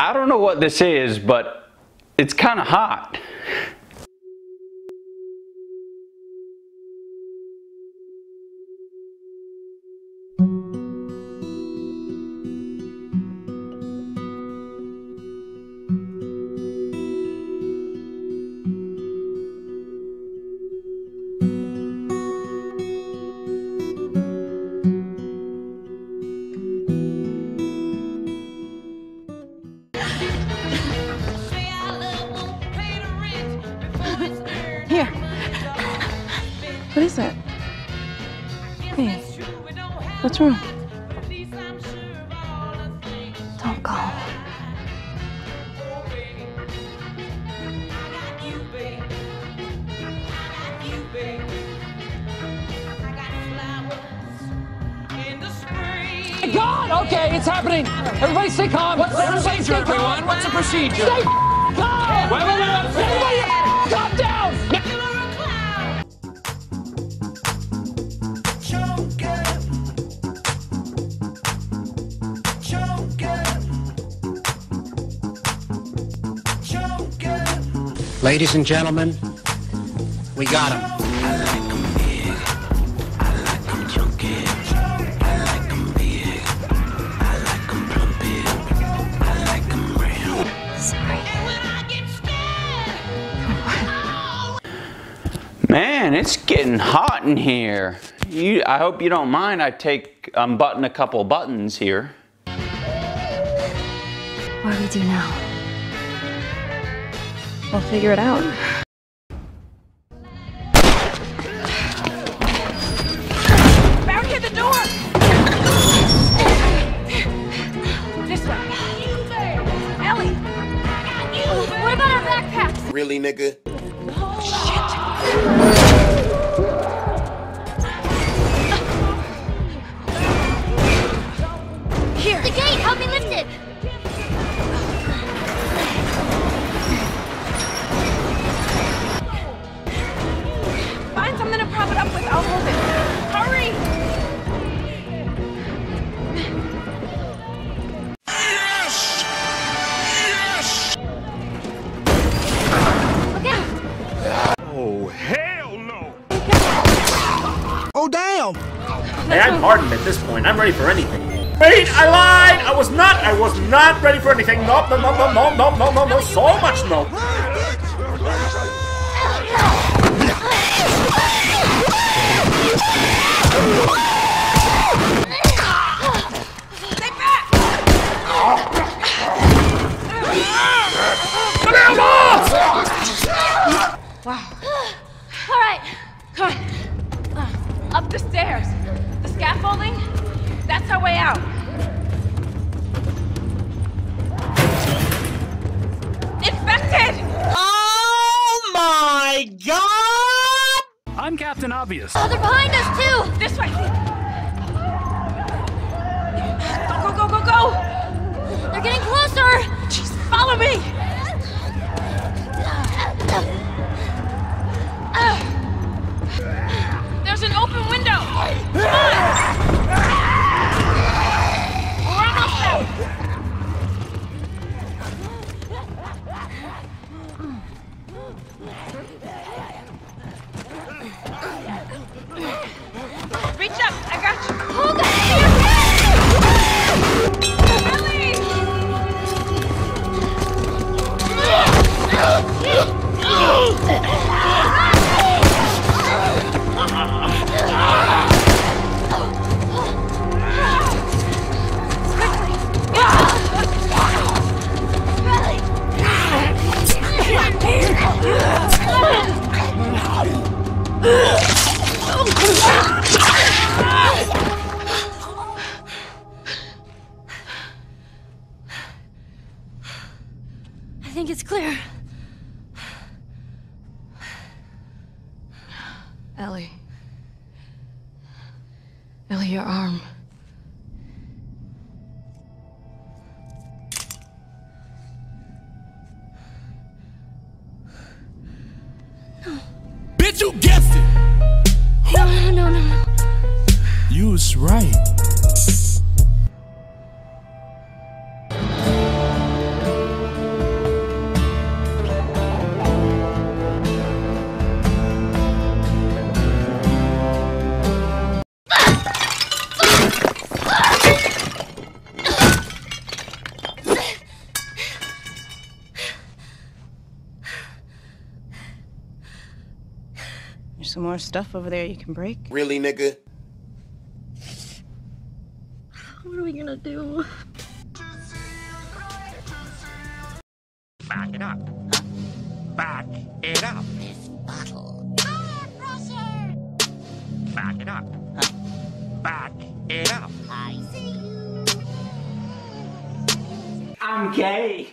I don't know what this is, but it's kind of hot. What is that? Hey, what's wrong? Don't go. God! Okay, it's happening. Everybody stay calm. What's the procedure, everyone? What's the procedure? Stay calm! Wait, wait, wait, wait. Ladies and gentlemen, we got him. Man, it's getting hot in here. You, I hope you don't mind. I take unbutton a couple buttons here. What do we do now? We'll figure it out. Barricade the door! This way. Ellie! What about our backpacks? Really, nigga? Oh, Here. Find something to prop it up with. I'll hold it. Hurry! Yes! Yes! Okay. Oh, hell no! Oh, damn! Hey, I'm hardened at this point. I'm ready for anything. Wait, I lied! I was not! I was not ready for anything! No, no, no, no, no, no, no, no, no, so much no! Wow. All right, Come on. Uh, Up the stairs. The scaffolding? That's our way out. Infected! Oh my god! I'm Captain Obvious. oh, they're behind us too. This way. I think it's clear. Ellie. Ellie, your arm. Bitch, you guessed it! No, no, no, no, no. You was right. Some more stuff over there you can break? Really, nigga? What are we gonna do? Back it up. Back it up. Back it up. Back it up. I'm gay.